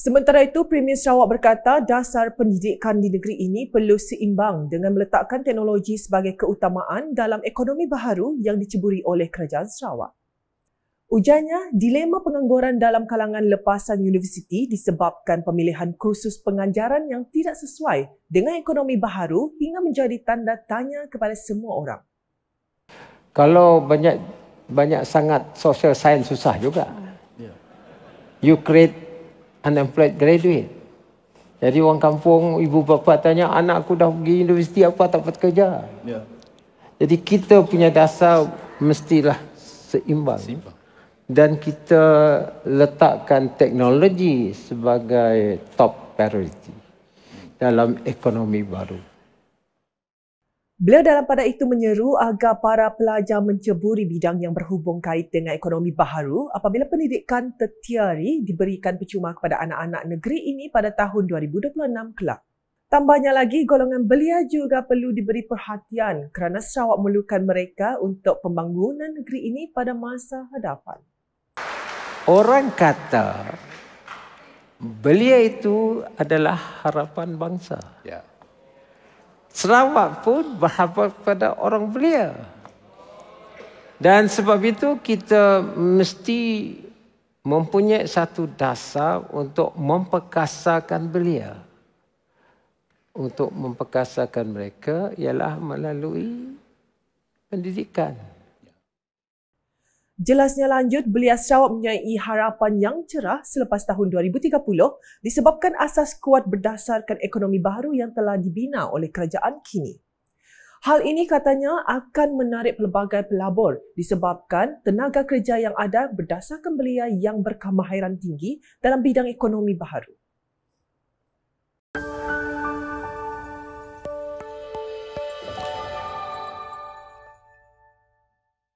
Sementara itu, Premier Sarawak berkata dasar pendidikan di negeri ini perlu seimbang dengan meletakkan teknologi sebagai keutamaan dalam ekonomi baharu yang diceburi oleh Kerajaan Sarawak. Ujarnya, dilema pengangguran dalam kalangan lepasan universiti disebabkan pemilihan kursus pengajaran yang tidak sesuai dengan ekonomi baharu hingga menjadi tanda tanya kepada semua orang. Kalau banyak banyak sangat social science susah juga. You create unemployed graduate. Jadi orang kampung, ibu bapa tanya, anak aku dah pergi universiti apa tak dapat kerja. Ya. Jadi kita punya dasar mestilah seimbang. seimbang. Dan kita letakkan teknologi sebagai top priority dalam ekonomi baru. Beliau dalam pada itu menyeru agar para pelajar menceburi bidang yang berhubung kait dengan ekonomi baharu apabila pendidikan tertiari diberikan percuma kepada anak-anak negeri ini pada tahun 2026 kelak. Tambahnya lagi, golongan belia juga perlu diberi perhatian kerana Sarawak memerlukan mereka untuk pembangunan negeri ini pada masa hadapan. Orang kata belia itu adalah harapan bangsa. Ya. Sarawak pun berharap pada orang belia. Dan sebab itu kita mesti mempunyai satu dasar untuk memperkasakan belia. Untuk memperkasakan mereka ialah melalui pendidikan. Jelasnya lanjut, belia Sarawak mempunyai harapan yang cerah selepas tahun 2030 disebabkan asas kuat berdasarkan ekonomi baru yang telah dibina oleh kerajaan kini. Hal ini katanya akan menarik pelbagai pelabur disebabkan tenaga kerja yang ada berdasarkan belia yang berkemahiran tinggi dalam bidang ekonomi baru.